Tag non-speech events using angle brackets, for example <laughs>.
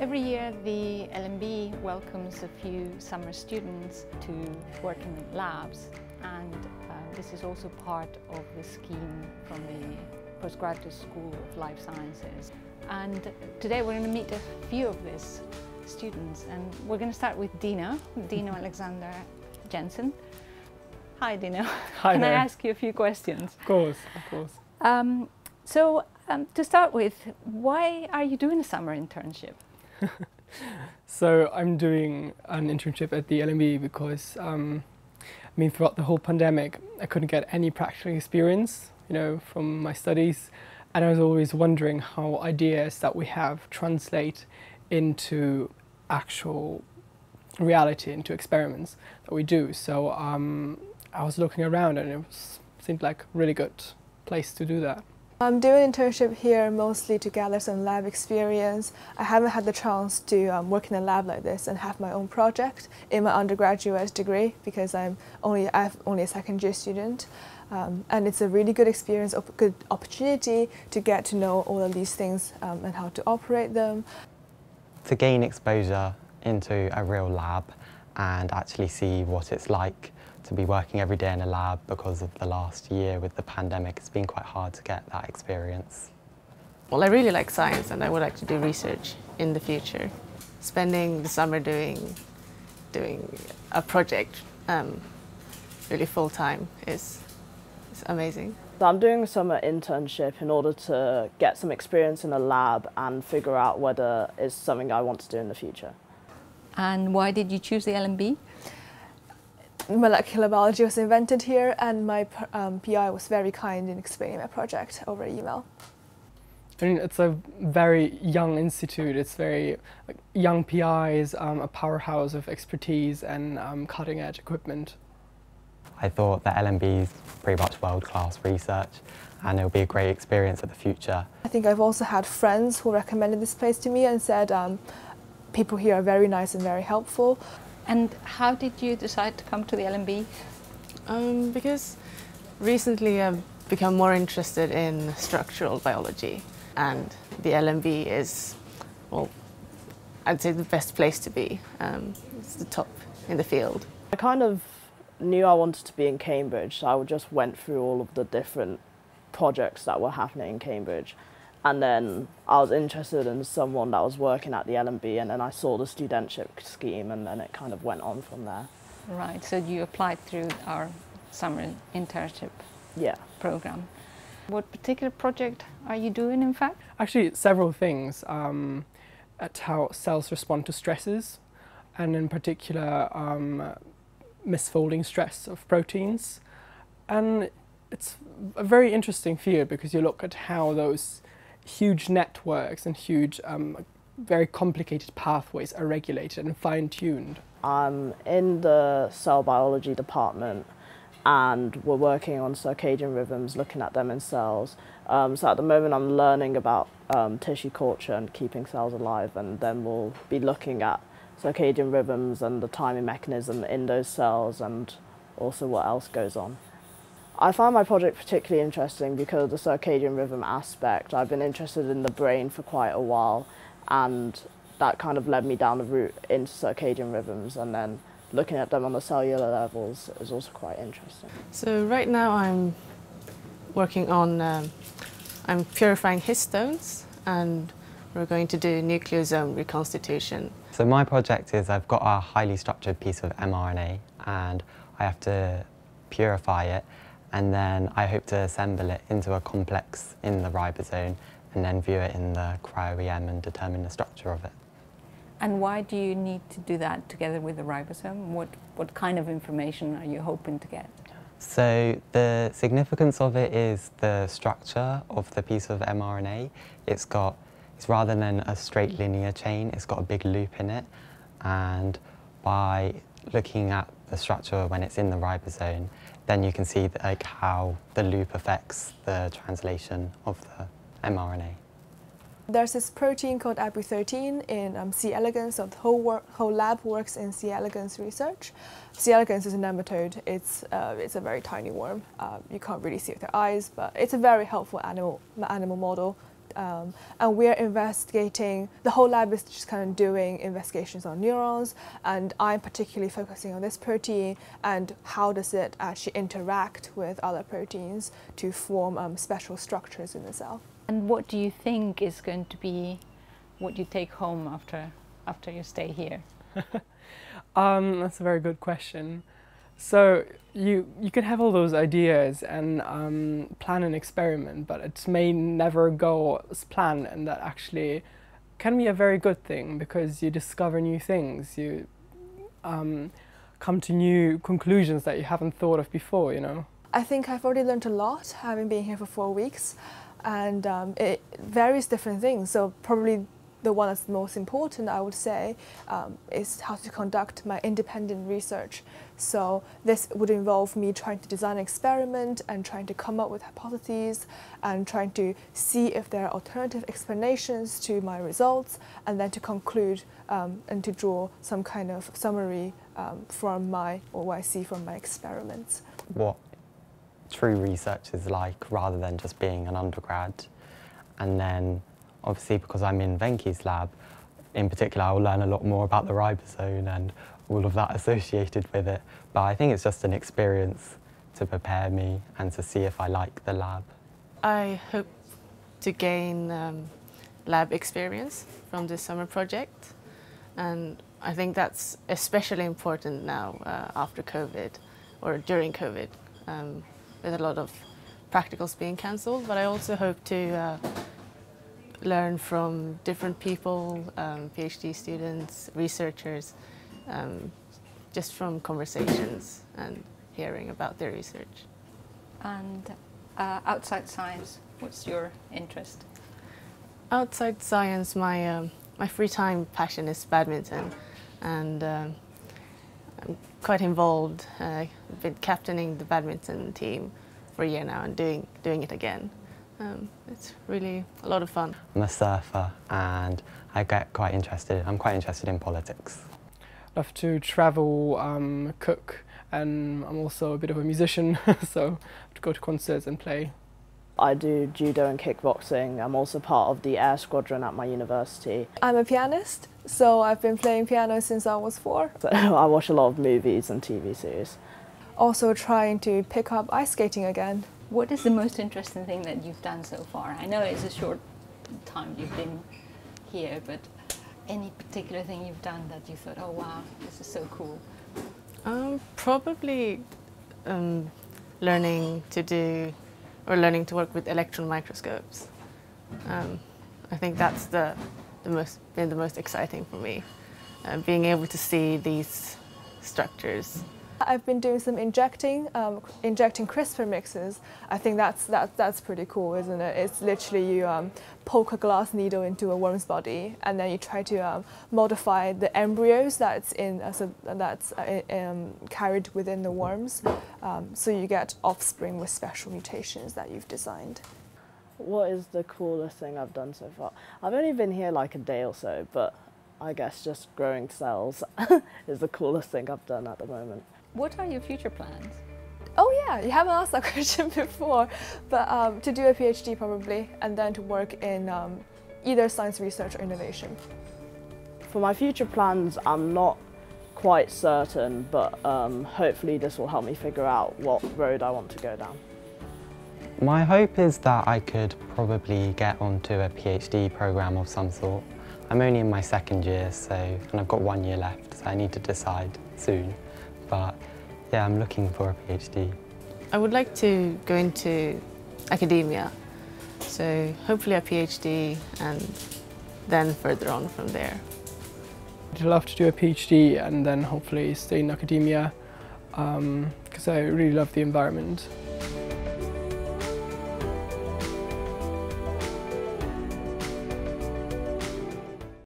Every year the LMB welcomes a few summer students to work in the labs and uh, this is also part of the scheme from the Postgraduate School of Life Sciences. And today we're going to meet a few of these students and we're going to start with Dino, <laughs> Dino Alexander Jensen. Hi Dino. Hi Can there. I ask you a few questions? Of course, of course. Um, so um, to start with, why are you doing a summer internship? <laughs> So I'm doing an internship at the LMB because, um, I mean, throughout the whole pandemic, I couldn't get any practical experience, you know, from my studies, and I was always wondering how ideas that we have translate into actual reality, into experiments that we do. So um, I was looking around, and it was seemed like a really good place to do that. I'm doing internship here mostly to gather some lab experience. I haven't had the chance to um, work in a lab like this and have my own project in my undergraduate degree because I'm only I'm only a second year student. Um, and it's a really good experience, a good opportunity to get to know all of these things um, and how to operate them. to gain exposure into a real lab and actually see what it's like to be working every day in a lab because of the last year with the pandemic. It's been quite hard to get that experience. Well, I really like science and I would like to do research in the future. Spending the summer doing, doing a project um, really full time is, is amazing. I'm doing a summer internship in order to get some experience in a lab and figure out whether it's something I want to do in the future. And why did you choose the LMB? Molecular biology was invented here and my um, PI was very kind in explaining my project over email. I mean, it's a very young institute. It's very like, young PIs, um, a powerhouse of expertise and um, cutting edge equipment. I thought that LMB is pretty much world-class research and it'll be a great experience at the future. I think I've also had friends who recommended this place to me and said um, people here are very nice and very helpful. And how did you decide to come to the LMB? Um, because recently I've become more interested in structural biology and the LMB is, well, I'd say the best place to be. Um, it's the top in the field. I kind of knew I wanted to be in Cambridge, so I just went through all of the different projects that were happening in Cambridge. And then I was interested in someone that was working at the LMB, and then I saw the studentship scheme, and then it kind of went on from there. Right, so you applied through our summer internship Yeah. program. What particular project are you doing, in fact? Actually, several things um, at how cells respond to stresses, and in particular, um, misfolding stress of proteins. And it's a very interesting field because you look at how those huge networks and huge, um, very complicated pathways are regulated and fine tuned. I'm in the cell biology department and we're working on circadian rhythms, looking at them in cells. Um, so at the moment I'm learning about um, tissue culture and keeping cells alive and then we'll be looking at circadian rhythms and the timing mechanism in those cells and also what else goes on. I found my project particularly interesting because of the circadian rhythm aspect. I've been interested in the brain for quite a while and that kind of led me down the route into circadian rhythms and then looking at them on the cellular levels is also quite interesting. So right now I'm working on, um, I'm purifying histones and we're going to do nucleosome reconstitution. So my project is I've got a highly structured piece of mRNA and I have to purify it and then I hope to assemble it into a complex in the ribosome and then view it in the cryo-EM and determine the structure of it. And why do you need to do that together with the ribosome? What, what kind of information are you hoping to get? So the significance of it is the structure of the piece of mRNA. It's got, it's rather than a straight linear chain, it's got a big loop in it. And by looking at the structure when it's in the ribosome, then you can see like how the loop affects the translation of the mRNA. There's this protein called ABU13 in um, C. elegans, so the whole, whole lab works in C. elegans research. C. elegans is a nematode. It's, uh, it's a very tiny worm. Uh, you can't really see it with your eyes, but it's a very helpful animal, animal model Um, and we're investigating, the whole lab is just kind of doing investigations on neurons, and I'm particularly focusing on this protein and how does it actually interact with other proteins to form um, special structures in the cell. And what do you think is going to be what you take home after, after you stay here? <laughs> um, that's a very good question. So you you can have all those ideas and um, plan an experiment, but it may never go as planned, and that actually can be a very good thing because you discover new things. You um, come to new conclusions that you haven't thought of before. You know. I think I've already learned a lot having been here for four weeks, and um, it varies different things. So probably the one that's most important, I would say, um, is how to conduct my independent research. So this would involve me trying to design an experiment and trying to come up with hypotheses and trying to see if there are alternative explanations to my results and then to conclude um, and to draw some kind of summary um, from my or what I see from my experiments. What true research is like rather than just being an undergrad and then obviously because I'm in Venki's lab, in particular I'll learn a lot more about the ribosome and all of that <laughs> associated with it. But I think it's just an experience to prepare me and to see if I like the lab. I hope to gain um, lab experience from this summer project and I think that's especially important now uh, after COVID or during COVID um, with a lot of practicals being cancelled but I also hope to uh, learn from different people, um, PhD students, researchers, um, just from conversations and hearing about their research. And uh, outside science, what's your interest? Outside science, my, um, my free time passion is badminton and um, I'm quite involved. Uh, I've been captaining the badminton team for a year now and doing, doing it again. Um, it's really a lot of fun. I'm a surfer and I get quite interested, I'm quite interested in politics. I love to travel, um, cook and I'm also a bit of a musician <laughs> so I to go to concerts and play. I do judo and kickboxing. I'm also part of the air squadron at my university. I'm a pianist, so I've been playing piano since I was four. <laughs> So I watch a lot of movies and TV series. Also trying to pick up ice skating again. What is the most interesting thing that you've done so far? I know it's a short time you've been here, but any particular thing you've done that you thought, oh wow, this is so cool? Um, probably um, learning to do or learning to work with electron microscopes. Um, I think that's the, the most been the most exciting for me, uh, being able to see these structures I've been doing some injecting, um, injecting CRISPR mixes. I think that's, that, that's pretty cool, isn't it? It's literally you um, poke a glass needle into a worm's body and then you try to um, modify the embryos that's, in, uh, so that's uh, um, carried within the worms. Um, so you get offspring with special mutations that you've designed. What is the coolest thing I've done so far? I've only been here like a day or so, but I guess just growing cells <laughs> is the coolest thing I've done at the moment. What are your future plans? Oh yeah, you haven't asked that <laughs> question before, but um, to do a PhD probably, and then to work in um, either science research or innovation. For my future plans, I'm not quite certain, but um, hopefully this will help me figure out what road I want to go down. My hope is that I could probably get onto a PhD program of some sort. I'm only in my second year, so and I've got one year left, so I need to decide soon but yeah, I'm looking for a PhD. I would like to go into academia, so hopefully a PhD and then further on from there. I'd love to do a PhD and then hopefully stay in academia because um, I really love the environment.